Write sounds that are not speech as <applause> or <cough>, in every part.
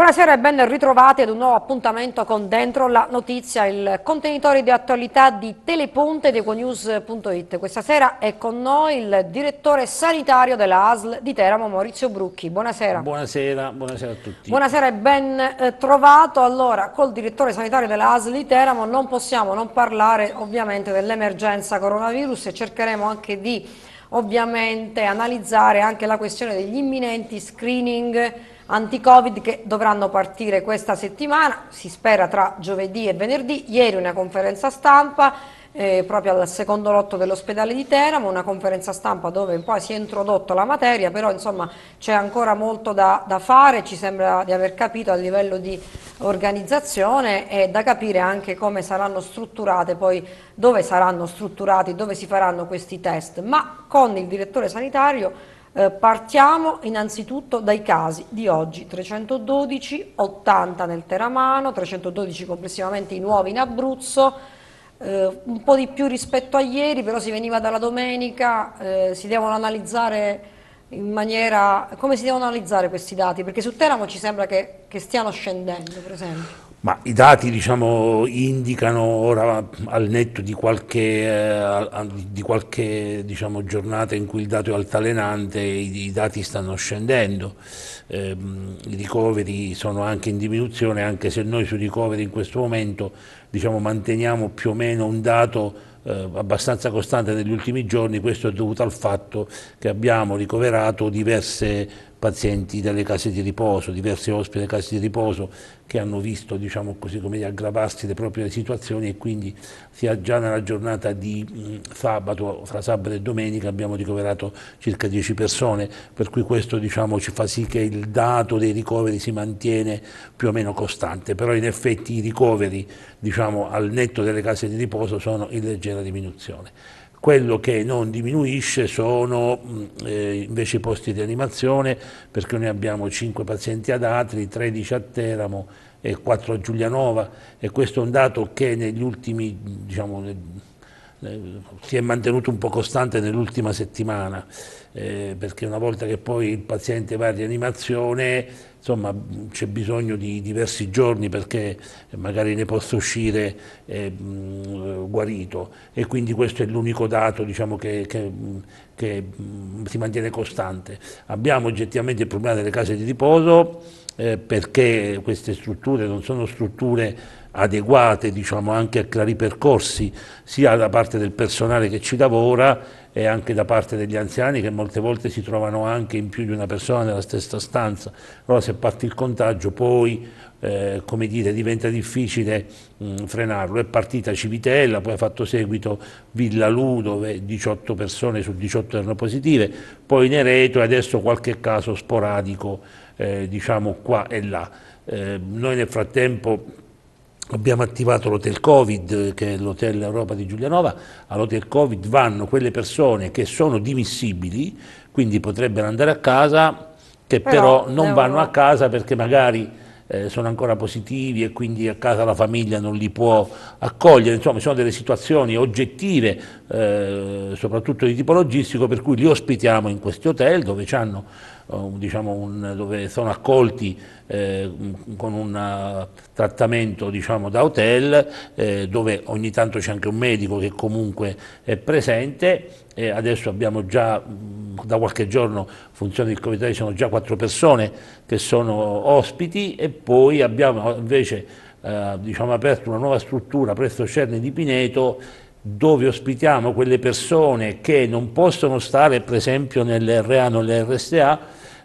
Buonasera e ben ritrovati ad un nuovo appuntamento con Dentro la Notizia, il contenitore di attualità di Teleponte ed Econews.it. Questa sera è con noi il direttore sanitario della ASL di Teramo, Maurizio Brucchi. Buonasera. Buonasera, buonasera a tutti. Buonasera e ben eh, trovato. Allora, col direttore sanitario della ASL di Teramo non possiamo non parlare ovviamente dell'emergenza coronavirus e cercheremo anche di ovviamente analizzare anche la questione degli imminenti screening anti-Covid che dovranno partire questa settimana, si spera tra giovedì e venerdì. Ieri una conferenza stampa eh, proprio al secondo lotto dell'ospedale di Teramo, una conferenza stampa dove poi si è introdotto la materia, però insomma c'è ancora molto da, da, fare, ci sembra di aver capito a livello di organizzazione e da capire anche come saranno strutturate poi, dove saranno strutturati, dove si faranno questi test, ma con il direttore sanitario eh, partiamo innanzitutto dai casi di oggi, 312, 80 nel Teramano, 312 complessivamente i nuovi in Abruzzo, eh, un po' di più rispetto a ieri, però si veniva dalla domenica, eh, si devono analizzare in maniera... come si devono analizzare questi dati? Perché su Teramo ci sembra che, che stiano scendendo, per esempio. Ma i dati diciamo, indicano ora al netto di qualche, eh, di qualche diciamo, giornata in cui il dato è altalenante, i, i dati stanno scendendo, eh, i ricoveri sono anche in diminuzione, anche se noi sui ricoveri in questo momento diciamo, manteniamo più o meno un dato eh, abbastanza costante negli ultimi giorni, questo è dovuto al fatto che abbiamo ricoverato diverse pazienti delle case di riposo, diversi ospiti delle case di riposo che hanno visto diciamo così, come aggravarsi le proprie situazioni e quindi sia già nella giornata di sabato, fra sabato e domenica abbiamo ricoverato circa 10 persone, per cui questo diciamo, ci fa sì che il dato dei ricoveri si mantiene più o meno costante, però in effetti i ricoveri diciamo, al netto delle case di riposo sono in leggera diminuzione. Quello che non diminuisce sono eh, invece i posti di animazione perché noi abbiamo 5 pazienti ad Atri, 13 a Teramo e 4 a Giulianova. E questo è un dato che negli ultimi, diciamo, si è mantenuto un po' costante nell'ultima settimana eh, perché una volta che poi il paziente va in rianimazione insomma c'è bisogno di diversi giorni perché magari ne possa uscire eh, guarito e quindi questo è l'unico dato diciamo, che, che, che si mantiene costante. Abbiamo oggettivamente il problema delle case di riposo eh, perché queste strutture non sono strutture adeguate diciamo, anche a creare i percorsi sia da parte del personale che ci lavora e anche da parte degli anziani che molte volte si trovano anche in più di una persona nella stessa stanza. Allora se parte il contagio poi eh, come dire, diventa difficile mh, frenarlo. È partita Civitella, poi ha fatto seguito Villa Lu dove 18 persone su 18 erano positive, poi Nereto e adesso qualche caso sporadico eh, diciamo qua e là. Eh, noi nel frattempo Abbiamo attivato l'hotel Covid, che è l'hotel Europa di Giulianova. All'hotel Covid vanno quelle persone che sono dimissibili, quindi potrebbero andare a casa, che però, però non vanno a casa perché magari eh, sono ancora positivi e quindi a casa la famiglia non li può accogliere. Insomma, sono delle situazioni oggettive, eh, soprattutto di tipo logistico, per cui li ospitiamo in questi hotel dove hanno diciamo un, dove sono accolti eh, con un uh, trattamento diciamo, da hotel eh, dove ogni tanto c'è anche un medico che comunque è presente e adesso abbiamo già da qualche giorno funziona il comitato, ci sono già quattro persone che sono ospiti e poi abbiamo invece eh, diciamo, aperto una nuova struttura presso Cerne di Pineto dove ospitiamo quelle persone che non possono stare per esempio nell'RA o nell'RSA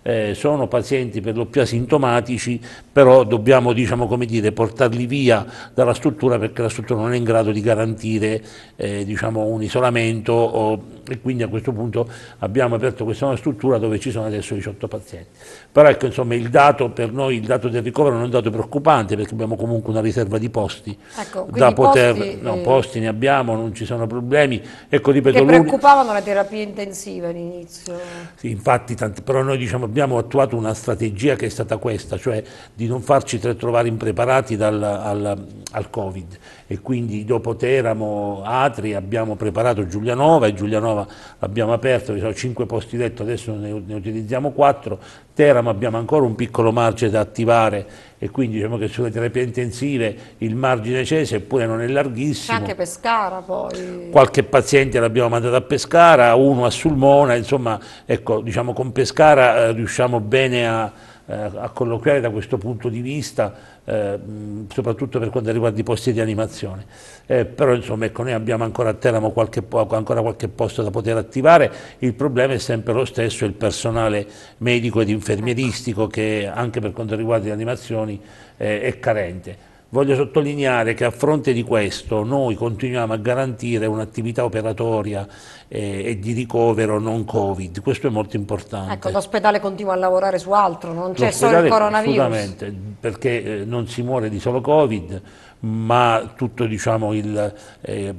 eh, sono pazienti per lo più asintomatici, però dobbiamo diciamo, dire, portarli via dalla struttura perché la struttura non è in grado di garantire eh, diciamo, un isolamento o, e quindi a questo punto abbiamo aperto questa nuova struttura dove ci sono adesso 18 pazienti. Però ecco, insomma, il dato per noi, il dato del ricovero non è un dato preoccupante perché abbiamo comunque una riserva di posti ecco, da poter, posti, no, eh... posti ne abbiamo, non ci sono problemi. Ecco, ripeto, che preoccupavano le terapie intensive all'inizio. Sì, infatti, tanti, però noi diciamo abbiamo attuato una strategia che è stata questa, cioè di non farci trovare impreparati dal, al, al Covid e quindi dopo Teramo, Atri abbiamo preparato Giulianova e Giulianova l'abbiamo aperto, ci sono 5 posti letto, adesso ne, ne utilizziamo 4, Teramo abbiamo ancora un piccolo margine da attivare e quindi diciamo che sulle terapie intensive il margine c'è, seppure non è larghissimo. C'è anche Pescara poi. Qualche paziente l'abbiamo mandato a Pescara, uno a Sulmona, insomma ecco, diciamo con Pescara eh, riusciamo bene a a colloquiare da questo punto di vista, eh, soprattutto per quanto riguarda i posti di animazione. Eh, però insomma ecco, noi abbiamo ancora a Teramo qualche, ancora qualche posto da poter attivare, il problema è sempre lo stesso, il personale medico ed infermieristico che anche per quanto riguarda le animazioni eh, è carente. Voglio sottolineare che a fronte di questo noi continuiamo a garantire un'attività operatoria eh, e di ricovero non Covid, questo è molto importante. Ecco, l'ospedale continua a lavorare su altro, non c'è solo il coronavirus. Assolutamente, perché eh, non si muore di solo Covid, ma tutto diciamo, il, eh,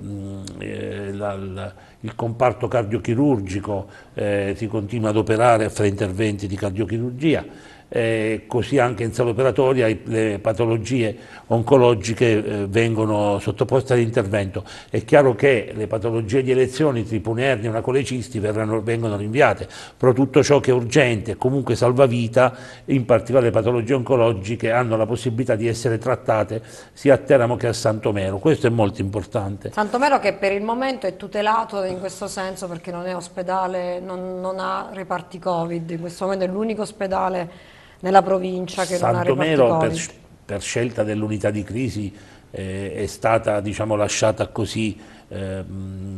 eh, la, la, il, comparto cardiochirurgico eh, si continua ad operare a fare interventi di cardiochirurgia eh, così anche in sala operatoria le patologie oncologiche eh, vengono sottoposte all'intervento. È chiaro che le patologie di elezioni, tripunerni, una colecisti verranno, vengono rinviate, però tutto ciò che è urgente e comunque salvavita, in particolare le patologie oncologiche, hanno la possibilità di essere trattate sia a Teramo che a Santomero, questo è molto importante. Santomero che per il momento è tutelato in questo senso perché non è ospedale, non, non ha reparti Covid, in questo momento è l'unico ospedale nella provincia che Santomero non ha per, per scelta dell'unità di crisi eh, è stata diciamo, lasciata così eh,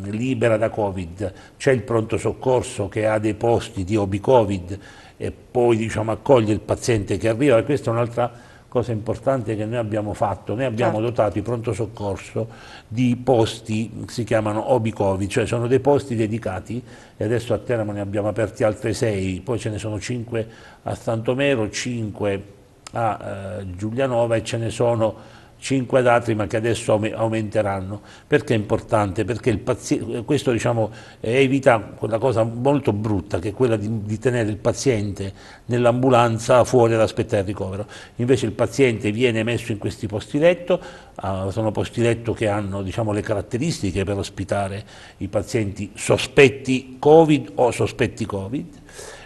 libera da Covid. C'è il pronto soccorso che ha dei posti di Obi-Covid e poi diciamo, accoglie il paziente che arriva, questa è un'altra cosa importante che noi abbiamo fatto, noi abbiamo certo. dotato il pronto soccorso di posti, si chiamano Obi-Covid, cioè sono dei posti dedicati e adesso a Teramo ne abbiamo aperti altre sei, poi ce ne sono cinque a Santomero, cinque a eh, Giulianova e ce ne sono 5 datri ma che adesso aumenteranno. Perché è importante? Perché questo diciamo, evita quella cosa molto brutta che è quella di, di tenere il paziente nell'ambulanza fuori ad aspettare il ricovero. Invece il paziente viene messo in questi posti letto, uh, sono posti letto che hanno diciamo, le caratteristiche per ospitare i pazienti sospetti Covid o sospetti Covid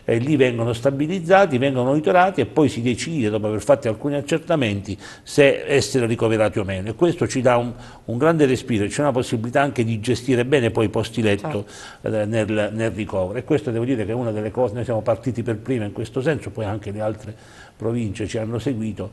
eh, lì vengono stabilizzati, vengono monitorati e poi si decide, dopo aver fatto alcuni accertamenti, se essere ricoverati o meno. E questo ci dà un, un grande respiro, c'è una possibilità anche di gestire bene poi i posti letto certo. eh, nel, nel, ricovero. E questo devo dire che è una delle cose, noi siamo partiti per prima in questo senso, poi anche le altre province ci hanno seguito.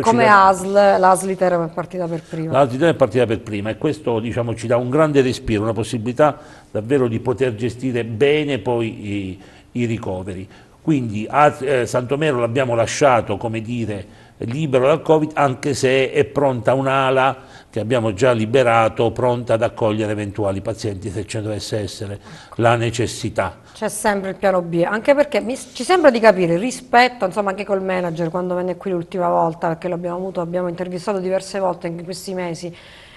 come dà... ASL, l'ASL è partita per prima. L'ASL Teramo è partita per prima e questo diciamo, ci dà un grande respiro, una possibilità davvero di poter gestire bene poi i, i ricoveri. Quindi a eh, Santomero l'abbiamo lasciato, come dire, libero dal Covid, anche se è pronta un'ala che abbiamo già liberato, pronta ad accogliere eventuali pazienti se ci dovesse essere la necessità. C'è sempre il piano B, anche perché mi, ci sembra di capire rispetto, insomma anche col manager quando venne qui l'ultima volta, perché l'abbiamo avuto, abbiamo intervistato diverse volte in questi mesi,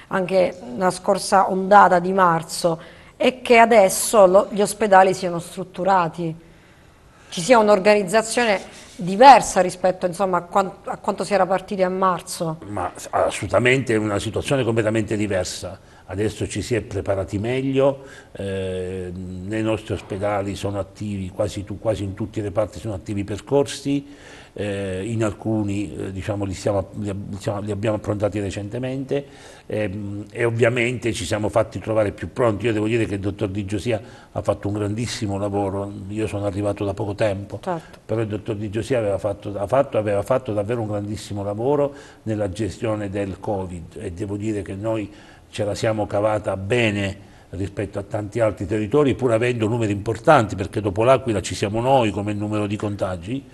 anche la scorsa ondata di marzo, è che adesso lo, gli ospedali siano strutturati, ci sia un'organizzazione diversa rispetto insomma, a, quanto, a, quanto, si era partiti a marzo. Ma assolutamente è una situazione completamente diversa. Adesso ci si è preparati meglio, eh, nei nostri ospedali sono attivi, quasi, tu, quasi in tutti i reparti sono attivi percorsi, eh, in alcuni eh, diciamo, li, siamo, li, li, abbiamo approntati recentemente ehm, e ovviamente ci siamo fatti trovare più pronti. Io devo dire che il dottor Di Giosia ha fatto un grandissimo lavoro, io sono arrivato da poco tempo, certo. però il dottor Di Giosia aveva fatto, fatto, aveva fatto davvero un grandissimo lavoro nella gestione del Covid e devo dire che noi ce la siamo cavata bene rispetto a tanti altri territori pur avendo numeri importanti perché dopo l'Aquila ci siamo noi come numero di contagi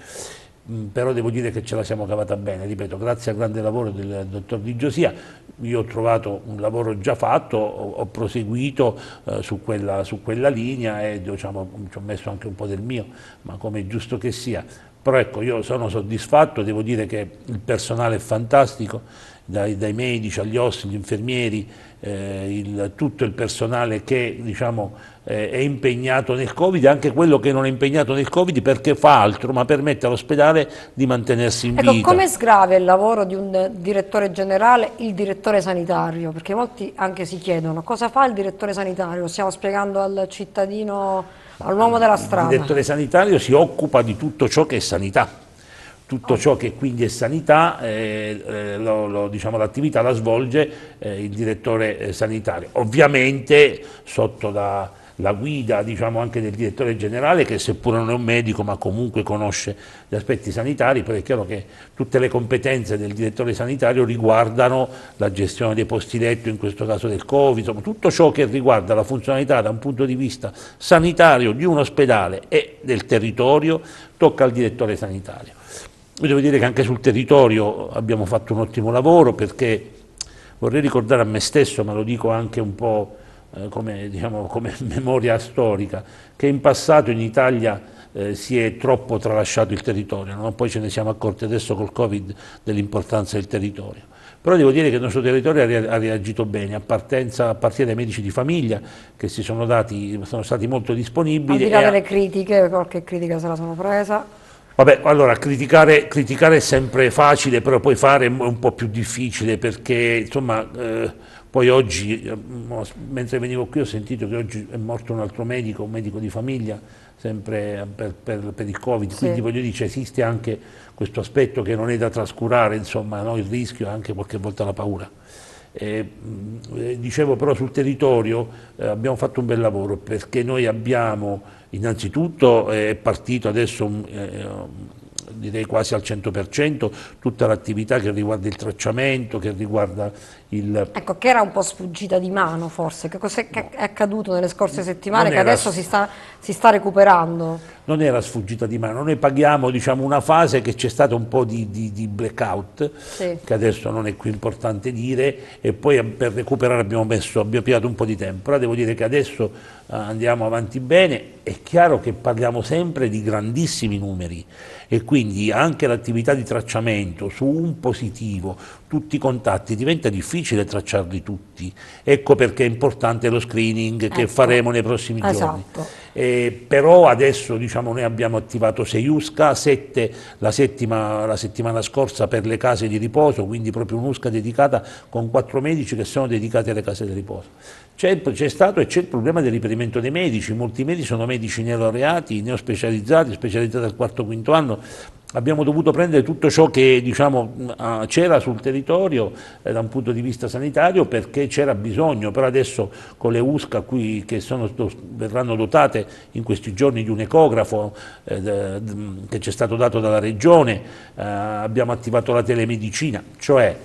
però devo dire che ce la siamo cavata bene, ripeto, grazie al grande lavoro del dottor Di Giosia, io ho trovato un lavoro già fatto, ho, ho proseguito eh, su, quella, su, quella, linea e diciamo, ci ho messo anche un po' del mio, ma come è giusto che sia. Però ecco, io sono soddisfatto, devo dire che il personale è fantastico, dai, dai medici agli OS, gli infermieri, eh, il, tutto il personale che diciamo, eh, è impegnato nel Covid, anche quello che non è impegnato nel Covid perché fa altro, ma permette all'ospedale di mantenersi in ecco, vita. Come sgrave il lavoro di un direttore generale, il direttore sanitario? Perché molti anche si chiedono cosa fa il direttore sanitario, lo stiamo spiegando al cittadino, all'uomo della strada. Il direttore sanitario si occupa di tutto ciò che è sanità tutto ciò che quindi è sanità, eh, eh, diciamo, l'attività la svolge eh, il direttore eh, sanitario, ovviamente sotto la, la guida diciamo, anche del direttore generale che seppur non è un medico ma comunque conosce gli aspetti sanitari, perché è chiaro che tutte le competenze del direttore sanitario riguardano la gestione dei posti letto, in questo caso del Covid, tutto ciò che riguarda la funzionalità da un punto di vista sanitario di un ospedale e del territorio tocca al direttore sanitario. Io devo dire che anche sul territorio abbiamo fatto un ottimo lavoro perché vorrei ricordare a me stesso, ma lo dico anche un po' eh, come, diciamo, come, <laughs> memoria storica, che in passato in Italia eh, si è troppo tralasciato il territorio, no? poi ce ne siamo accorti adesso col Covid dell'importanza del territorio. Però devo dire che il nostro territorio ha reagito bene, a, partenza, a partire dai medici di famiglia che si sono, dati, sono stati molto disponibili. Al di là delle critiche, qualche critica se la sono presa. Vabbè, allora, criticare, criticare, è sempre facile, però poi fare è un po' più difficile perché, insomma, eh, poi oggi, eh, mentre venivo qui ho sentito che oggi è morto un altro medico, un medico di famiglia, sempre per, per, per il Covid, sì. quindi voglio dire, esiste anche questo aspetto che non è da trascurare, insomma, no? il rischio e anche qualche volta la paura. Eh, dicevo però sul territorio eh, abbiamo fatto un bel lavoro perché noi abbiamo innanzitutto eh, è partito adesso un, eh, direi quasi al 100% tutta l'attività che riguarda il tracciamento, che riguarda il... Ecco, che era un po' sfuggita di mano forse, che cos'è no. è accaduto nelle scorse settimane che adesso si sta, si sta, recuperando? Non era sfuggita di mano, noi paghiamo diciamo, una fase che c'è stato un po' di, di, di blackout, sì. che adesso non è qui importante dire, e poi per recuperare abbiamo, messo, abbiamo pigliato un po' di tempo, però devo dire che adesso uh, andiamo avanti bene, è chiaro che parliamo sempre di grandissimi numeri e quindi anche l'attività di tracciamento su un positivo, tutti i contatti, diventa difficile tracciarli tutti. Ecco perché è importante lo screening ecco. che faremo nei prossimi esatto. giorni. Eh, però adesso diciamo, noi abbiamo attivato 6 USCA, 7 la, settima, la settimana scorsa per le case di riposo, quindi proprio un'USCA dedicata con 4 medici che sono dedicati alle case di riposo. C'è stato e c'è il problema del riperimento dei medici, molti medici sono medici neolaureati, neospecializzati, specializzati al quarto quinto anno, abbiamo dovuto prendere tutto ciò che diciamo, c'era sul territorio eh, da un punto di vista sanitario perché c'era bisogno, però adesso con le USCA qui, che sono, verranno dotate in questi giorni di un ecografo eh, che ci è stato dato dalla Regione, eh, abbiamo attivato la telemedicina, cioè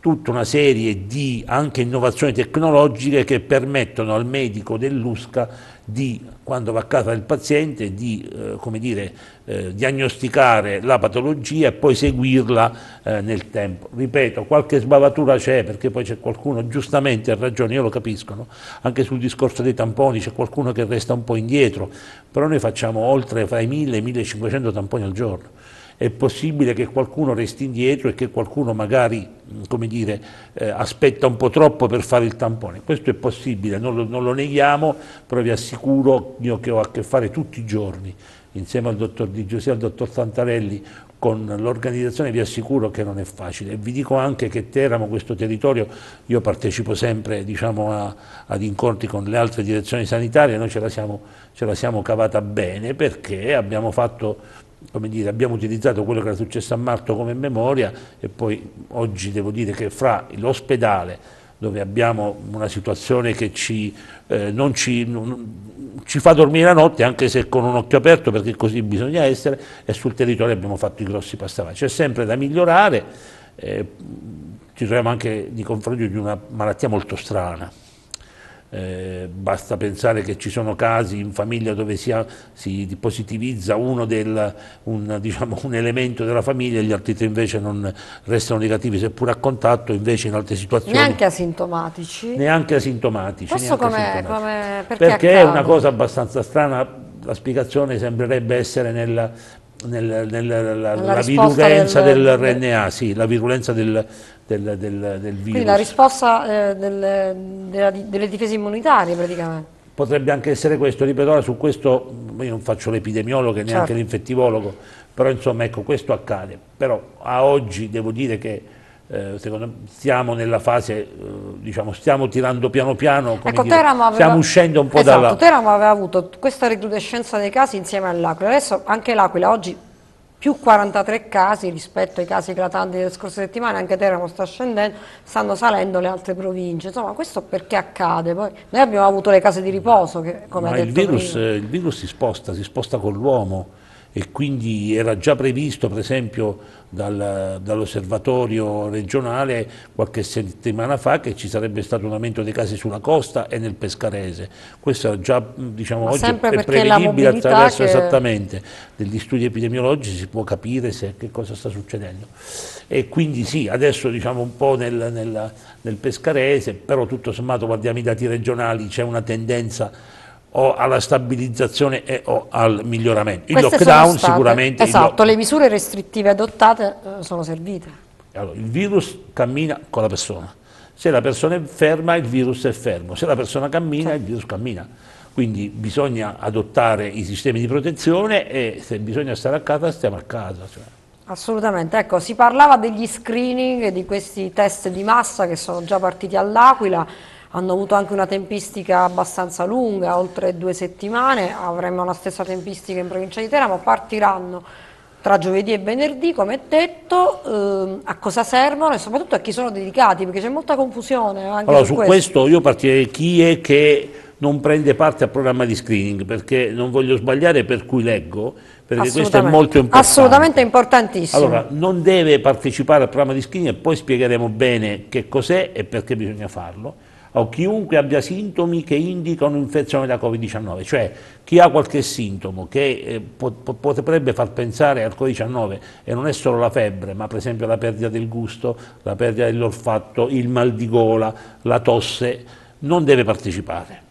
tutta una serie di anche innovazioni tecnologiche che permettono al medico dell'USCA di, quando va a casa del paziente, di eh, dire, eh, diagnosticare la patologia e poi seguirla eh, nel tempo. Ripeto, qualche sbavatura c'è perché poi c'è qualcuno, giustamente ha ragione, io lo capisco, no? anche sul discorso dei tamponi c'è qualcuno che resta un po' indietro, però noi facciamo oltre fra i 1000 e i 1500 tamponi al giorno è possibile che qualcuno resti indietro e che qualcuno magari dire, eh, aspetta un po' troppo per fare il tampone. Questo è possibile, non lo, non lo neghiamo, però vi assicuro, io che ho a che fare tutti i giorni, insieme al dottor Di Giuseppe e al dottor Santarelli, con l'organizzazione vi assicuro che non è facile. Vi dico anche che Teramo, questo territorio, io partecipo sempre diciamo, a, ad incontri con le altre direzioni sanitarie, noi ce la siamo, ce la siamo cavata bene perché abbiamo fatto come dire, abbiamo utilizzato quello che era successo a Marto come memoria e poi oggi devo dire che fra l'ospedale dove abbiamo una situazione che ci, eh, non ci, non, ci, fa dormire la notte anche se con un occhio aperto perché così bisogna essere e sul territorio abbiamo fatto i grossi passi avanti. C'è sempre da migliorare, eh, ci troviamo anche di confronto di una malattia molto strana eh, basta pensare che ci sono casi in famiglia dove si, ha, si positivizza uno del, un, <laughs> diciamo, un, elemento della famiglia e gli altri tre invece non restano negativi seppur a contatto, invece in altre situazioni... Neanche asintomatici? Neanche asintomatici. Neanche come, asintomatici. Come, perché, perché è una cosa abbastanza strana, la spiegazione sembrerebbe essere nel, nel, nel, la, la virulenza del, del, RNA, sì, la virulenza del, del, del, virus. Quindi la risposta eh, del, della, delle difese immunitarie praticamente. Potrebbe anche essere questo, ripeto, ora su questo io non faccio l'epidemiologo e neanche certo. l'infettivologo, però insomma ecco questo accade. Però a oggi devo dire che eh, secondo me stiamo nella fase, eh, diciamo, stiamo tirando piano piano, ecco, dire, aveva, stiamo uscendo un po' esatto, dalla... Teramo aveva avuto questa recrudescenza dei casi insieme all'Aquila, adesso anche l'Aquila oggi più 43 casi rispetto ai casi eclatanti delle scorse settimane, anche Teramo sta scendendo, stanno salendo le altre province, insomma questo perché accade? Poi, noi abbiamo avuto le case di riposo che come Ma ha detto il virus, il virus si sposta, si sposta con l'uomo e quindi era già previsto per esempio dal, dall'osservatorio regionale qualche settimana fa che ci sarebbe stato un aumento dei casi sulla costa e nel pescarese. Questo è già diciamo, oggi è prevedibile attraverso che... esattamente degli studi epidemiologici si può capire se, che cosa sta succedendo. E quindi sì, adesso diciamo un po' nel, nel, nel pescarese, però tutto sommato guardiamo i dati regionali, c'è una tendenza o alla stabilizzazione e o al miglioramento. Il Queste lockdown state, sicuramente... Esatto, le misure restrittive adottate eh, sono servite. Allora, il virus cammina con la persona. Se la persona è ferma il virus è fermo, se la persona cammina il virus cammina. Quindi bisogna adottare i sistemi di protezione e se bisogna stare a casa stiamo a casa. Cioè. Assolutamente, ecco, si parlava degli screening, di questi test di massa che sono già partiti all'Aquila, hanno avuto anche una tempistica abbastanza lunga, oltre due settimane, avremo la stessa tempistica in provincia di Teramo, partiranno tra giovedì e venerdì, come detto, eh, a cosa servono e soprattutto a chi sono dedicati, perché c'è molta confusione. Anche allora, su questo. questo io partirei chi è che non prende parte al programma di screening, perché non voglio sbagliare per cui leggo, perché questo è molto importante. Assolutamente importantissimo. Allora, non deve partecipare al programma di screening e poi spiegheremo bene che cos'è e perché bisogna farlo o chiunque abbia sintomi che indicano un'infezione da Covid-19, cioè chi ha qualche sintomo che eh, potrebbe far pensare al Covid-19 e non è solo la febbre, ma per esempio la perdita del gusto, la perdita dell'olfatto, il mal di gola, la tosse, non deve partecipare.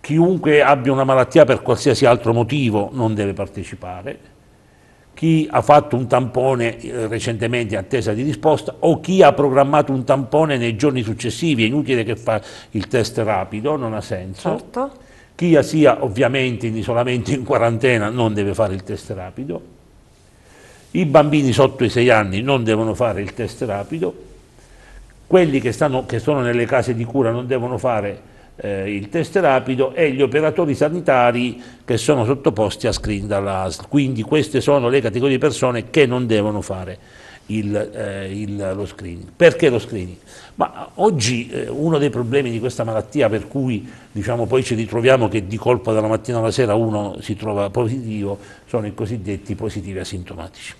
Chiunque abbia una malattia per qualsiasi altro motivo non deve partecipare chi ha fatto un tampone eh, recentemente in attesa di risposta o chi ha programmato un tampone nei giorni successivi, è inutile che fa il test rapido, non ha senso. Certo. Chi sia ovviamente in isolamento in quarantena non deve fare il test rapido. I bambini sotto i 6 anni non devono fare il test rapido. Quelli che, stanno, che sono nelle case di cura non devono fare eh, il test rapido e gli operatori sanitari che sono sottoposti a screen dall'ASL. Quindi queste sono le categorie di persone che non devono fare il, eh, il, lo screening. Perché lo screening? Ma oggi eh, uno dei problemi di questa malattia per cui diciamo, poi ci ritroviamo che di colpo dalla mattina alla sera uno si trova positivo sono i cosiddetti positivi asintomatici.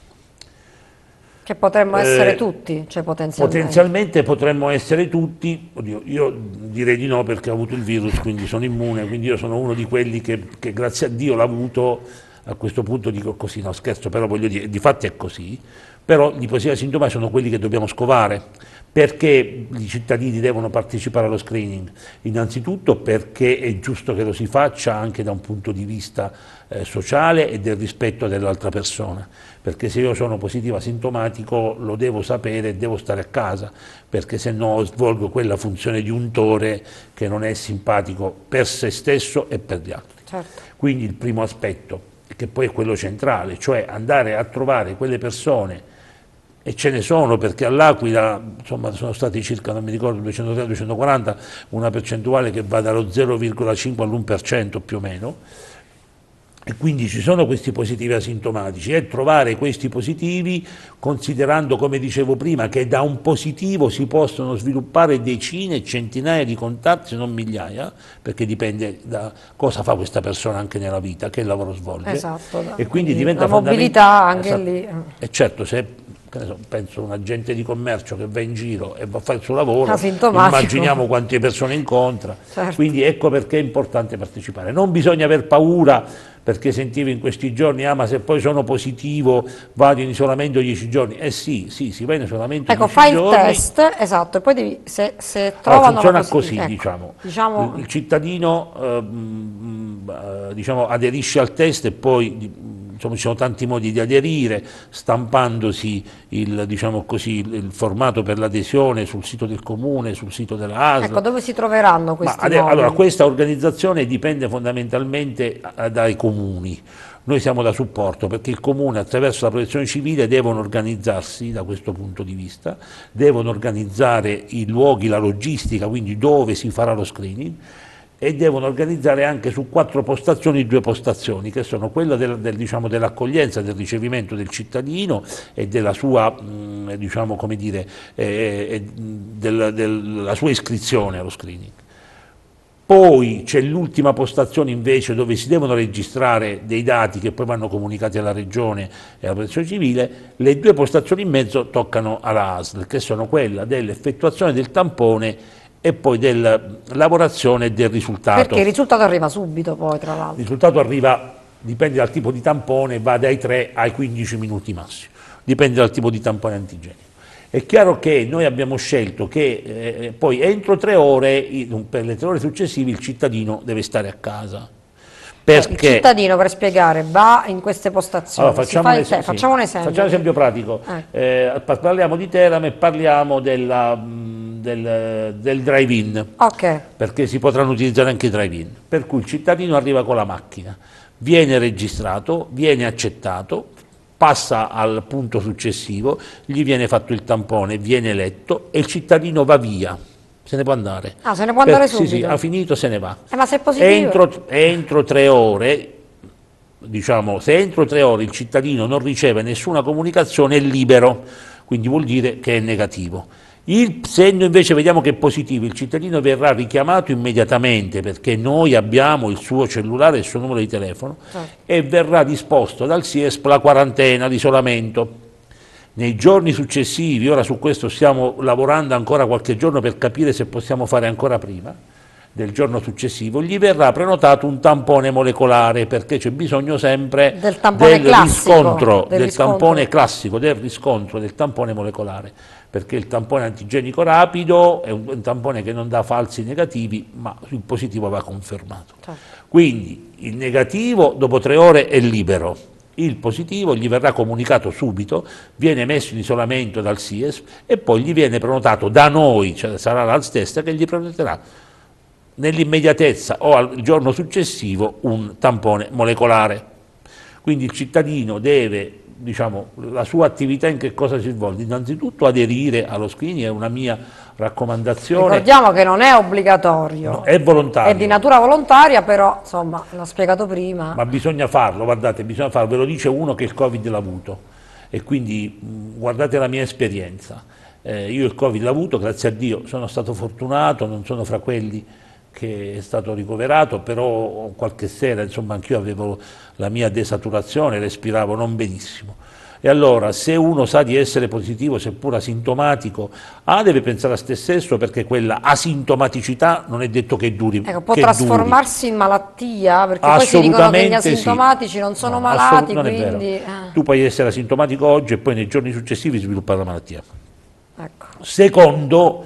Che potremmo essere eh, tutti, cioè potenzialmente. Potenzialmente potremmo essere tutti, oddio, io direi di no perché ho avuto il virus, quindi sono immune, quindi io sono uno di quelli che, che grazie a Dio l'ha avuto, a questo punto dico così, no scherzo, però voglio dire, di fatti è così, però gli positivi asintomatici sono quelli che dobbiamo scovare, perché i cittadini devono partecipare allo screening? Innanzitutto perché è giusto che lo si faccia anche da un punto di vista eh, sociale e del rispetto dell'altra persona, perché se io sono positivo asintomatico lo devo sapere e devo stare a casa, perché se no svolgo quella funzione di untore che non è simpatico per se stesso e per gli altri. Certo. Quindi il primo aspetto, che poi è quello centrale, cioè andare a trovare quelle persone e ce ne sono perché all'Aquila insomma, sono stati circa, non mi ricordo, 230-240, una percentuale che va dallo 0,5 all'1% più o meno, e quindi ci sono questi positivi asintomatici e trovare questi positivi considerando, come dicevo prima, che da un positivo si possono sviluppare decine, centinaia di contatti, se non migliaia, perché dipende da cosa fa questa persona anche nella vita, che lavoro svolge. Esatto, e quindi diventa la mobilità anche esatto. lì. E certo, se so, penso un agente di commercio che va in giro e va a fare il suo lavoro, immaginiamo quante persone incontra, certo. quindi ecco perché è importante partecipare. Non bisogna aver paura perché sentivo in questi giorni, ah ma se poi sono positivo vado in isolamento 10 giorni, eh sì, sì, si va in isolamento ecco, 10 giorni. Ecco, fai il test, esatto, e poi devi, se, se trovano allora, funziona così, ecco, diciamo. diciamo. Il, cittadino eh, diciamo, aderisce al test e poi insomma, ci sono tanti modi di aderire, stampandosi il, diciamo così, il formato per l'adesione sul sito del comune, sul sito della ASL. Ecco, dove si troveranno questi Ma, Allora, questa organizzazione dipende fondamentalmente dai comuni. Noi siamo da supporto perché il Comune attraverso la protezione civile devono organizzarsi da questo punto di vista, devono organizzare i luoghi, la logistica, quindi dove si farà lo screening e devono organizzare anche su quattro postazioni due postazioni che sono quella del, del, diciamo, dell'accoglienza, del ricevimento del cittadino e della sua, mh, diciamo, dire, eh, eh, del, della sua iscrizione allo screening. Poi c'è l'ultima postazione invece dove si devono registrare dei dati che poi vanno comunicati alla Regione e alla Protezione Civile, le due postazioni in mezzo toccano alla ASL, che sono quella dell'effettuazione del tampone e poi della lavorazione del risultato. Perché il risultato arriva subito poi tra l'altro? Il risultato arriva, dipende dal tipo di tampone, va dai 3 ai 15 minuti massimo, dipende dal tipo di tampone antigenico. È chiaro che noi abbiamo scelto che eh, poi entro tre ore, per le tre ore successive, il cittadino deve stare a casa. Perché... Il cittadino, per spiegare, va in queste postazioni. Allora, facciamo, un esempio, sì, facciamo, un esempio. Facciamo un esempio pratico. Eh. Eh, parliamo di Terame e parliamo della, del, del drive-in. Okay. Perché si potranno utilizzare anche i drive-in. Per cui il cittadino arriva con la macchina, viene registrato, viene accettato, passa al punto successivo, gli viene fatto il tampone, viene letto e il cittadino va via, se ne può andare. Ah, se ne può andare per, subito? Sì, sì, ha finito, se ne va. Eh, ma se è positivo? Entro, entro tre ore, diciamo, se entro tre ore il cittadino non riceve nessuna comunicazione è libero, quindi vuol dire che è negativo. Il segno invece vediamo che è positivo, il cittadino verrà richiamato immediatamente perché noi abbiamo il suo cellulare e il suo numero di telefono certo. e verrà disposto dal SIESP la quarantena, l'isolamento. Nei giorni successivi, ora su questo stiamo lavorando ancora qualche giorno per capire se possiamo fare ancora prima, del giorno successivo, gli verrà prenotato un tampone molecolare perché c'è bisogno sempre del, del riscontro, del, del tampone classico, del riscontro del tampone molecolare perché il tampone antigenico rapido è un, un tampone che non dà falsi negativi, ma il positivo va confermato. Certo. Quindi il negativo dopo tre ore è libero, il positivo gli verrà comunicato subito, viene messo in isolamento dal SIES e poi gli viene prenotato da noi, cioè sarà la stessa che gli prenoterà nell'immediatezza o al giorno successivo un tampone molecolare. Quindi il cittadino deve diciamo, la sua attività in che cosa si svolge? Innanzitutto aderire allo screening è una mia raccomandazione. Ricordiamo che non è obbligatorio. No, è volontario. È di natura volontaria, però insomma, l'ho spiegato prima. Ma bisogna farlo, guardate, bisogna farlo, ve lo dice uno che il Covid l'ha avuto e quindi guardate la mia esperienza. Eh, io il Covid l'ho avuto, grazie a Dio, sono stato fortunato, non sono fra quelli che è stato ricoverato, però qualche sera insomma anch'io avevo la mia desaturazione, respiravo non benissimo. E allora se uno sa di essere positivo, seppur asintomatico, A deve pensare a se stesso perché quella asintomaticità non è detto che duri. Ecco, può trasformarsi duri. in malattia, perché poi si dicono che gli asintomatici sì. non sono no, malati, quindi... Eh. Tu puoi essere asintomatico oggi e poi nei giorni successivi sviluppare la malattia. Ecco. Secondo,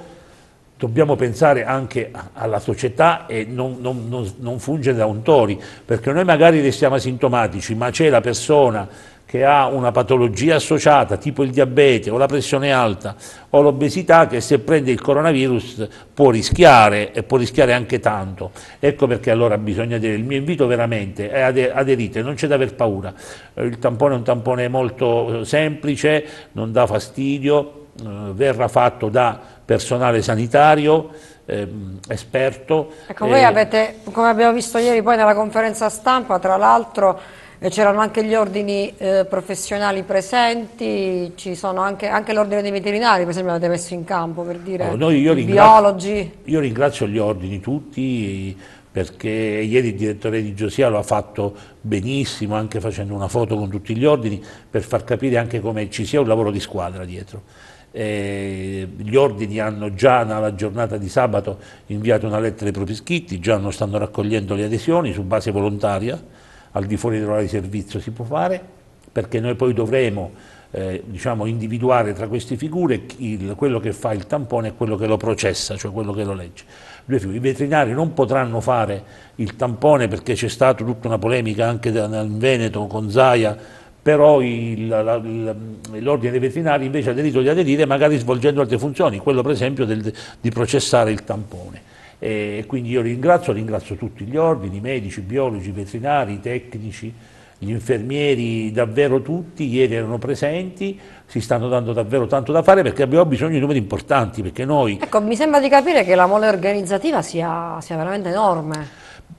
dobbiamo pensare anche alla società e non, non, non, non fungere da untori, perché noi magari restiamo asintomatici, ma c'è la persona che ha una patologia associata, tipo il diabete o la pressione alta o l'obesità, che se prende il coronavirus può rischiare e può rischiare anche tanto. Ecco perché allora bisogna dire, il mio invito veramente è aderite, non c'è da aver paura. Il tampone è un tampone molto semplice, non dà fastidio, eh, verrà fatto da personale sanitario, ehm, esperto. Ecco, voi avete, come abbiamo visto ieri poi nella conferenza stampa, tra l'altro eh, c'erano anche gli ordini eh, professionali presenti, ci sono anche, anche l'ordine dei veterinari, per esempio, avete messo in campo per dire oh, noi, io biologi. Io ringrazio gli ordini tutti perché ieri il direttore di Giosia lo ha fatto benissimo, anche facendo una foto con tutti gli ordini, per far capire anche come ci sia un lavoro di squadra dietro. Eh, gli ordini hanno già nella giornata di sabato inviato una lettera ai propri iscritti, già non stanno raccogliendo le adesioni su base volontaria, al di fuori dell'ora di servizio si può fare, perché noi poi dovremo eh, diciamo, individuare tra queste figure il, quello che fa il tampone e quello che lo processa, cioè quello che lo legge. I veterinari non potranno fare il tampone perché c'è stata tutta una polemica anche in Veneto con Zaia, però l'ordine dei veterinari invece ha diritto di aderire magari svolgendo altre funzioni, quello per esempio del, di processare il tampone. E quindi io ringrazio, ringrazio tutti gli ordini, i medici, i biologi, i veterinari, i tecnici, gli infermieri, davvero tutti, ieri erano presenti, si stanno dando davvero tanto da fare perché abbiamo bisogno di numeri importanti, perché noi... Ecco, mi sembra di capire che la mole organizzativa sia, sia veramente enorme.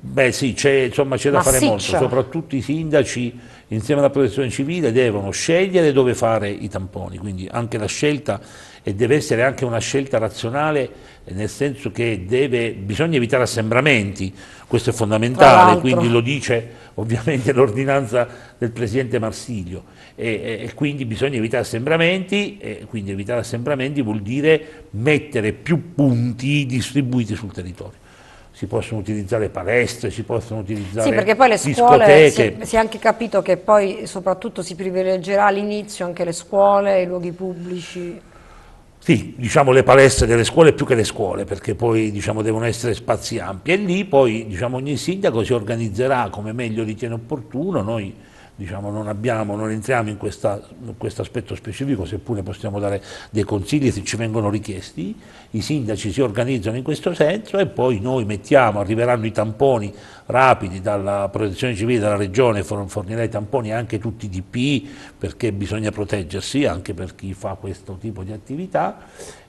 Beh sì, c'è da fare molto, soprattutto i sindaci insieme alla protezione civile devono scegliere dove fare i tamponi, quindi anche la scelta e deve essere anche una scelta razionale nel senso che deve, bisogna evitare assembramenti, questo è fondamentale, quindi lo dice ovviamente <laughs> l'ordinanza del Presidente Marsiglio e, e, quindi bisogna evitare assembramenti e quindi evitare assembramenti vuol dire mettere più punti distribuiti sul territorio si possono utilizzare palestre, si possono utilizzare Sì, perché poi le scuole, si, si, è anche capito che poi soprattutto si privilegerà all'inizio anche le scuole, i luoghi pubblici. Sì, diciamo le palestre delle scuole più che le scuole, perché poi diciamo, devono essere spazi ampi. E lì poi diciamo, ogni sindaco si organizzerà come meglio ritiene opportuno, noi diciamo, non, abbiamo, non, entriamo in, questa, in, questo aspetto specifico, seppure possiamo dare dei consigli se ci vengono richiesti, i sindaci si organizzano in questo senso e poi noi mettiamo, arriveranno i tamponi rapidi dalla protezione civile della regione, fornirà i tamponi anche tutti i DPI perché bisogna proteggersi anche per chi fa questo tipo di attività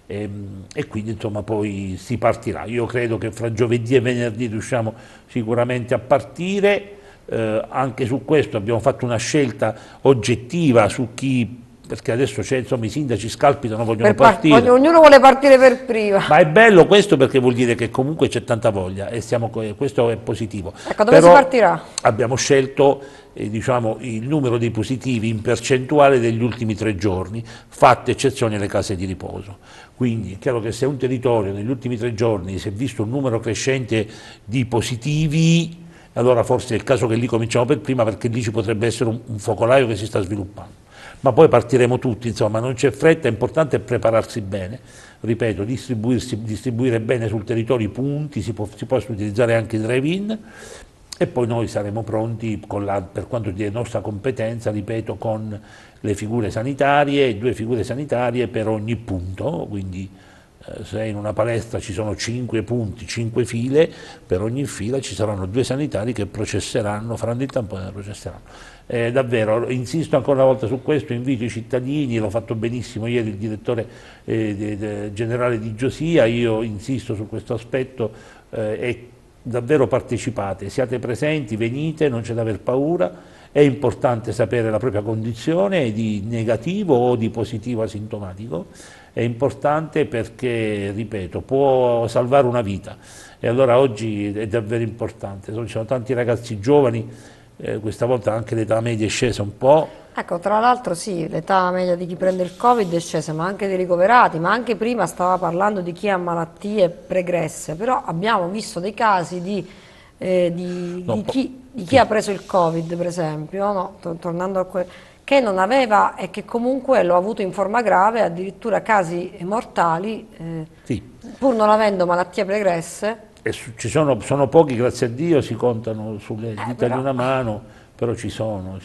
e, ehm, e, quindi insomma poi si partirà. Io credo che fra giovedì e venerdì riusciamo sicuramente a partire, eh, anche su questo abbiamo fatto una scelta oggettiva su chi perché adesso insomma, i sindaci scalpitano, vogliono partire. ognuno vuole partire per prima. Ma è bello questo perché vuol dire che comunque c'è tanta voglia e siamo, questo è positivo. Ecco, dove Però si partirà? Abbiamo scelto eh, diciamo, il numero dei positivi in percentuale degli ultimi tre giorni, fatte eccezioni alle case di riposo. Quindi è chiaro che se un territorio negli ultimi tre giorni si è visto un numero crescente di positivi, allora forse è il caso che lì cominciamo per prima perché lì ci potrebbe essere un, un focolaio che si sta sviluppando. Ma poi partiremo tutti, insomma, non c'è fretta, è importante prepararsi bene, ripeto, distribuire bene sul territorio i punti, si, può, si possono utilizzare anche i drive-in e poi noi saremo pronti la, per quanto di nostra competenza, ripeto, con le figure sanitarie, due figure sanitarie per ogni punto, quindi se in una palestra ci sono 5 punti, 5 file, per ogni fila ci saranno due sanitari che processeranno, faranno il tampone e processeranno. Eh, davvero, insisto ancora una volta su questo, invito i cittadini, l'ho fatto benissimo ieri il direttore eh, de, de, generale di Giosia, io insisto su questo aspetto eh, e davvero partecipate, siate presenti, venite, non c'è da aver paura, è importante sapere la propria condizione di negativo o di positivo asintomatico, è importante perché, ripeto, può salvare una vita e allora oggi è davvero importante, ci sono tanti ragazzi giovani, eh, questa volta anche l'età media è scesa un po'. Ecco, tra l'altro sì, l'età media di chi prende il Covid è scesa, ma anche dei ricoverati, ma anche prima stava parlando di chi ha malattie pregresse, però abbiamo visto dei casi di, eh, di, no, di chi, di chi ha preso il Covid, per esempio, no? tornando a quello che non aveva e che comunque lo ha avuto in forma grave, addirittura casi mortali, eh, sì. pur non avendo malattie pregresse. ci sono, sono, pochi, grazie a Dio, si contano sulle eh, dita di una mano, però ci sono,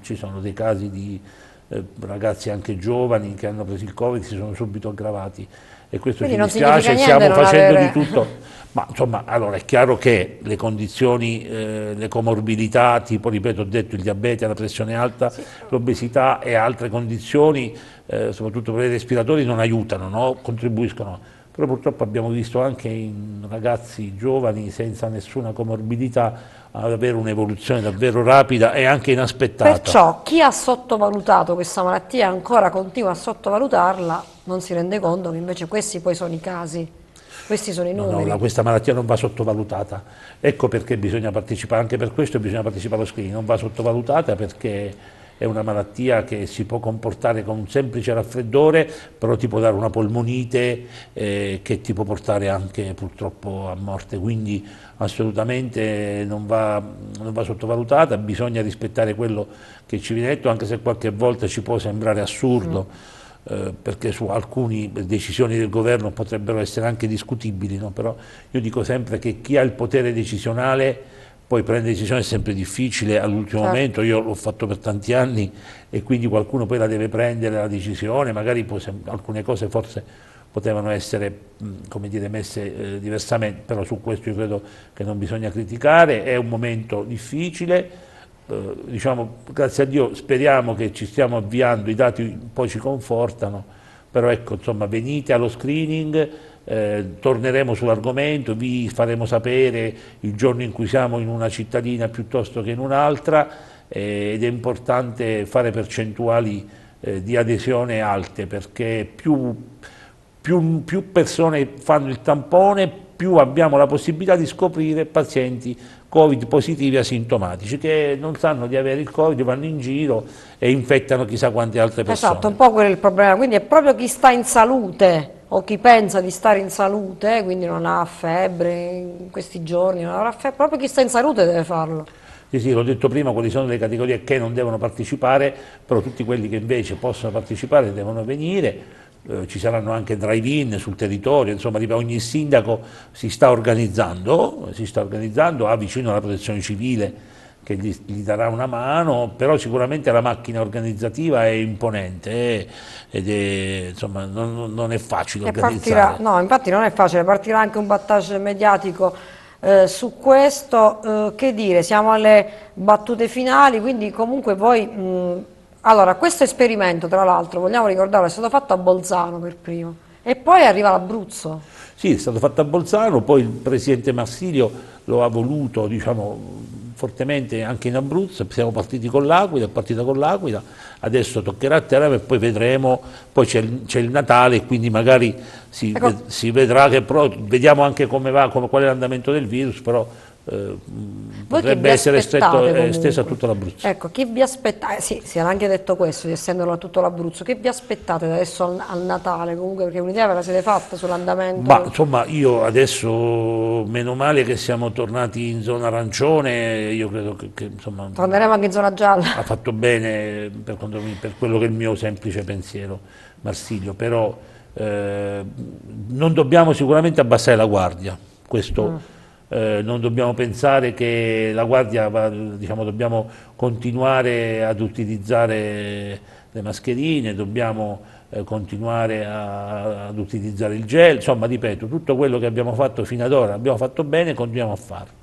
ci sono dei casi di eh, ragazzi anche giovani che hanno preso il Covid e si sono subito aggravati e questo Quindi ci dispiace, stiamo facendo avere... di tutto. Ma insomma, allora è chiaro che le condizioni, eh, le comorbidità, tipo, ripeto, ho detto il diabete, la pressione alta, sì. l'obesità e altre condizioni, eh, soprattutto per i respiratori, non aiutano, no? contribuiscono. Però purtroppo abbiamo visto anche in ragazzi giovani senza nessuna comorbidità ad avere un'evoluzione davvero rapida e anche inaspettata. Perciò chi ha sottovalutato questa malattia e ancora continua a sottovalutarla non si rende conto che invece questi poi sono i casi. Questi sono i numeri. No, no, questa malattia non va sottovalutata. Ecco perché bisogna partecipare, anche per questo bisogna partecipare allo screening, non va sottovalutata perché è una malattia che si può comportare con un semplice raffreddore, però ti può dare una polmonite eh, che ti può portare anche purtroppo a morte, quindi assolutamente non va, non va sottovalutata, bisogna rispettare quello che ci viene detto, anche se qualche volta ci può sembrare assurdo. Mm eh, perché su alcune decisioni del governo potrebbero essere anche discutibili, no? però io dico sempre che chi ha il potere decisionale poi prendere decisioni è sempre difficile all'ultimo certo. momento, io l'ho fatto per tanti anni e quindi qualcuno poi la deve prendere la decisione, magari alcune cose forse potevano essere come dire, messe eh, diversamente, però su questo io credo che non bisogna criticare, è un momento difficile, eh, diciamo, grazie a Dio speriamo che ci stiamo avviando, i dati poi ci confortano, però ecco, insomma, venite allo screening, eh, torneremo sull'argomento, vi faremo sapere il giorno in cui siamo in una cittadina piuttosto che in un'altra eh, ed è importante fare percentuali eh, di adesione alte perché più, più, più persone fanno il tampone, più abbiamo la possibilità di scoprire pazienti Covid positivi asintomatici che non sanno di avere il Covid, vanno in giro e infettano chissà quante altre persone. Esatto, un po' quello è il problema, quindi è proprio chi sta in salute o chi pensa di stare in salute, quindi non ha febbre in questi giorni, non avrà febbre, proprio chi sta in salute deve farlo. Sì, sì, l'ho detto prima, quali sono le categorie che non devono partecipare, però tutti quelli che invece possono partecipare devono venire eh, ci saranno anche drive-in sul territorio, insomma ogni sindaco si sta organizzando, si sta organizzando, ha vicino la protezione civile che gli, gli, darà una mano, però sicuramente la macchina organizzativa è imponente eh, ed è, insomma, non, non, è facile e organizzare. Partirà, no, infatti non è facile, partirà anche un battage mediatico eh, su questo, eh, che dire, siamo alle battute finali, quindi comunque voi mh, allora, questo esperimento, tra l'altro, vogliamo ricordarlo, è stato fatto a Bolzano per primo e poi arriva l'Abruzzo. Sì, è stato fatto a Bolzano, poi il presidente Marsilio lo ha voluto, diciamo, fortemente anche in Abruzzo, siamo partiti con l'Aquila, è partita con l'Aquila, adesso toccherà a Teramo e poi vedremo, poi c'è il, il, Natale e quindi magari si, ecco. si vedrà che, però, vediamo anche come va, come, qual è l'andamento del virus, però eh, potrebbe essere stretto, eh, esteso a tutto l'Abruzzo. Ecco, chi vi aspetta, eh, sì, si era anche detto questo, di essendolo a tutto l'Abruzzo, che vi aspettate adesso al, al Natale comunque, perché un'idea ve la siete fatta sull'andamento? Ma insomma, io adesso, meno male che siamo tornati in zona arancione, io credo che, che insomma... Torneremo anche in zona gialla. Ha fatto bene per, per quello che è il mio semplice pensiero, Marsilio, però eh, non dobbiamo sicuramente abbassare la guardia, questo... Mm eh, non dobbiamo pensare che la Guardia, va, diciamo, dobbiamo continuare ad utilizzare le mascherine, dobbiamo eh, continuare a, ad utilizzare il gel, insomma ripeto, tutto quello che abbiamo fatto fino ad ora, abbiamo fatto bene, continuiamo a farlo.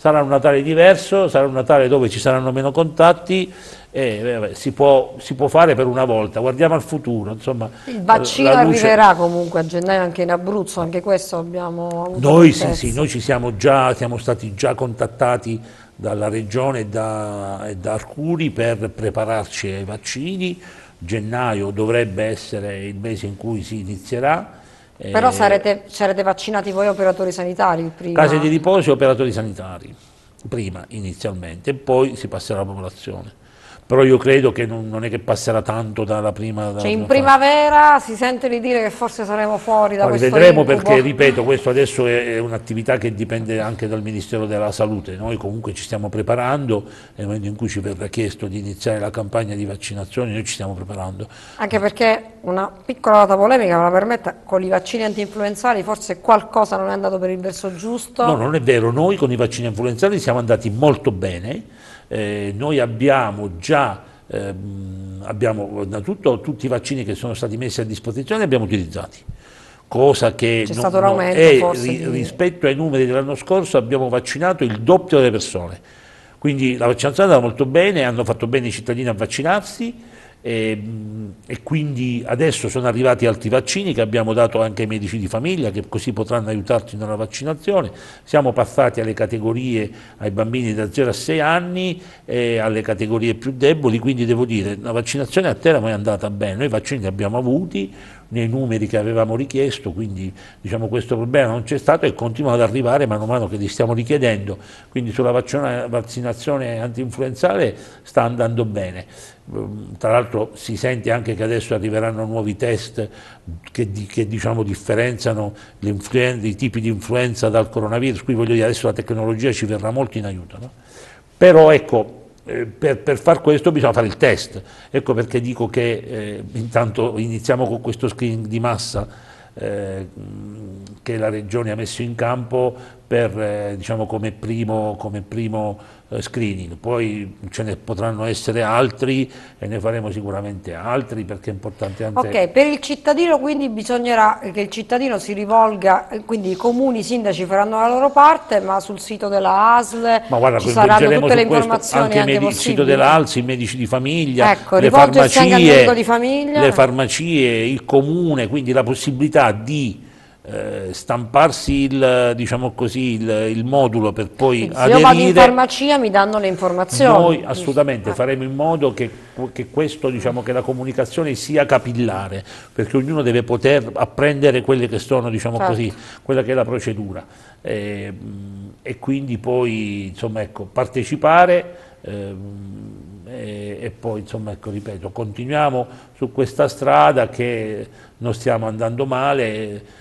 Sarà un Natale diverso, sarà un Natale dove ci saranno meno contatti e beh, si, può, si, può, fare per una volta, guardiamo al futuro. Insomma, Il vaccino luce... arriverà comunque a gennaio anche in Abruzzo, anche questo abbiamo avuto Noi sì, sì, noi ci siamo già, siamo stati già contattati dalla Regione e da, e da Arcuri per prepararci ai vaccini, gennaio dovrebbe essere il mese in cui si inizierà, però eh, sarete, sarete, vaccinati voi operatori sanitari prima? Case di riposo e operatori sanitari, prima inizialmente, e poi si passerà alla popolazione però io credo che non, non, è che passerà tanto dalla prima... Dalla cioè in primavera si sente di dire che forse saremo fuori da Poi questo Vedremo incubo. perché, ripeto, questo adesso è, è un'attività che dipende anche dal Ministero della Salute, noi comunque ci stiamo preparando, nel momento in cui ci verrà chiesto di iniziare la campagna di vaccinazione noi ci stiamo preparando. Anche perché una piccola nota polemica me la permetta, con i vaccini anti-influenzali forse qualcosa non è andato per il verso giusto? No, non è vero, noi con i vaccini influenzali siamo andati molto bene, eh, noi abbiamo già, ehm, abbiamo, innanzitutto tutti i vaccini che sono stati messi a disposizione li abbiamo utilizzati. Cosa che non, non è, ri, rispetto ai numeri dell'anno scorso abbiamo vaccinato il doppio delle persone. Quindi la vaccinazione è andata molto bene, hanno fatto bene i cittadini a vaccinarsi e, e, quindi adesso sono arrivati altri vaccini che abbiamo dato anche ai medici di famiglia che così potranno aiutarci nella vaccinazione. Siamo passati alle categorie ai bambini da 0 a 6 anni e alle categorie più deboli, quindi devo dire la vaccinazione a Teramo è andata bene, noi vaccini li abbiamo avuti nei numeri che avevamo richiesto, quindi diciamo, questo problema non c'è stato e continua ad arrivare mano a mano che li stiamo richiedendo, quindi sulla vaccinazione anti-influenzale sta andando bene. Ehm, tra l'altro si sente anche che adesso arriveranno nuovi test che, che diciamo, differenziano i tipi di influenza dal coronavirus, qui voglio dire adesso la tecnologia ci verrà molto in aiuto. No? Però ecco, eh, per, per far questo bisogna fare il test, ecco perché dico che eh, intanto iniziamo con questo screening di massa eh, che la Regione ha messo in campo per, eh, diciamo, come primo, come primo screening, poi ce ne potranno essere altri e ne faremo sicuramente altri perché è importante anche... Ok, per il cittadino quindi bisognerà che il cittadino si rivolga, quindi i comuni, i sindaci faranno la loro parte, ma sul sito della ASL guarda, ci saranno tutte le informazioni anche, anche il sito della ALS, i medici di famiglia, ecco, le, farmacie, di famiglia. le farmacie, il comune, quindi la possibilità di eh, stamparsi il, diciamo così, il, il, modulo per poi Quindi, aderire. Se io vado in farmacia mi danno le informazioni. Noi assolutamente faremo in modo che, che, questo, diciamo, che la comunicazione sia capillare, perché ognuno deve poter apprendere quelle che sono, diciamo certo. così, quella che è la procedura. Eh, e quindi poi insomma, ecco, partecipare eh, e, e, poi insomma, ecco, ripeto, continuiamo su questa strada che non stiamo andando male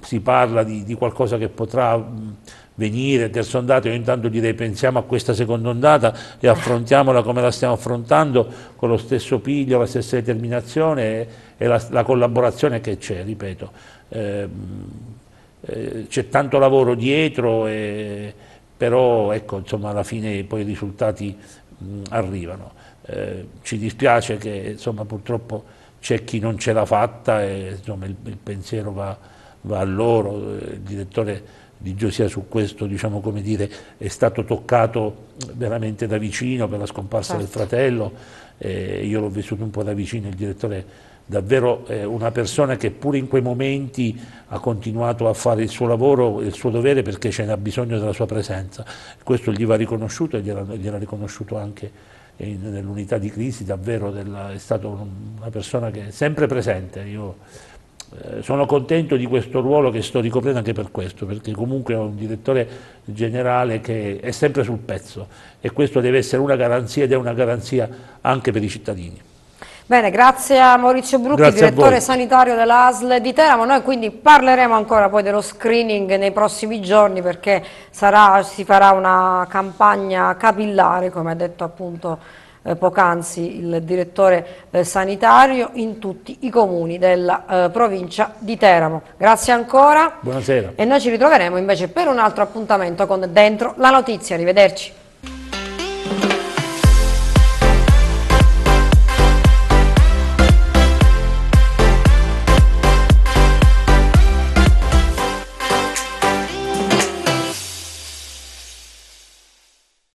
si parla di, di, qualcosa che potrà venire, terza ondata, io intanto direi pensiamo a questa seconda ondata e affrontiamola come la stiamo affrontando, con lo stesso piglio, la stessa determinazione e, e la, la, collaborazione che c'è, ripeto. Eh, eh, c'è tanto lavoro dietro, e, però ecco, insomma, alla fine poi i risultati mh, arrivano. Eh, ci dispiace che insomma, purtroppo c'è chi non ce l'ha fatta e insomma, il, il pensiero va va a loro, il direttore di Giosia su questo diciamo, come dire, è stato toccato veramente da vicino per la scomparsa certo. del fratello, eh, io l'ho vissuto un po' da vicino, il direttore davvero è una persona che pure in quei momenti ha continuato a fare il suo lavoro, il suo dovere perché ce n'ha bisogno della sua presenza, questo gli va riconosciuto e gliel'ha riconosciuto anche nell'unità di crisi, davvero della, è stata una persona che è sempre presente. Io, eh, sono contento di questo ruolo che sto ricoprendo anche per questo, perché comunque ho un direttore generale che è sempre sul pezzo e questo deve essere una garanzia ed è una garanzia anche per i cittadini. Bene, grazie a Maurizio Brucchi, grazie direttore sanitario dell'ASL di Teramo. Noi quindi parleremo ancora poi dello screening nei prossimi giorni perché sarà, si farà una campagna capillare, come ha detto appunto eh, poc'anzi il direttore eh, sanitario in tutti i comuni della eh, provincia di Teramo. Grazie ancora. Buonasera. E noi ci ritroveremo invece per un altro appuntamento con Dentro la Notizia. Arrivederci.